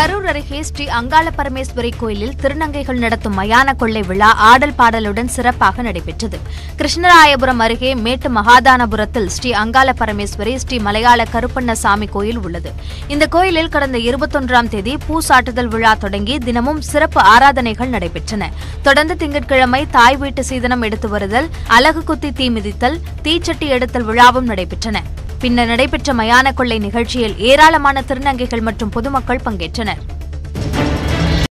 கரூர் அருகே ஸ்ரீ அங்காள பரமேஸ்வரி கோயிலில் திருநங்கைகள் நடத்தும் மயான கொள்ளை விழா ஆடல் பாடலுடன் சிறப்பாக நடைபெற்றது. கிருஷ்ணராயபுரம் அருகே மேட்டு மகாதானபுரத்தில் ஸ்ரீ அங்காள பரமேஸ்வரி ஸ்ரீ மலையாள கருப்பண்ணசாமி கோயில் உள்ளது. இந்த கோயிலில் கடந்த இருபத்தொன்றாம் தேதி பூசாட்டுதல் விழா தொடங்கி தினமும் சிறப்பு ஆராதனைகள் நடைபெற்றன. தொடர்ந்து திங்கட்கிழமை தாய் வீட்டு சீதனம் எடுத்து வருதல் அலகு குத்தி தீ மிதித்தல் தீச்சட்டி எடுத்தல் விழாவும் நடைபெற்றன. பின்னர் நடைபெற்ற மயான கொள்ளை நிகழ்ச்சியில் ஏராளமான திருநங்கைகள் மற்றும் பொதுமக்கள் பங்கேற்றனர்.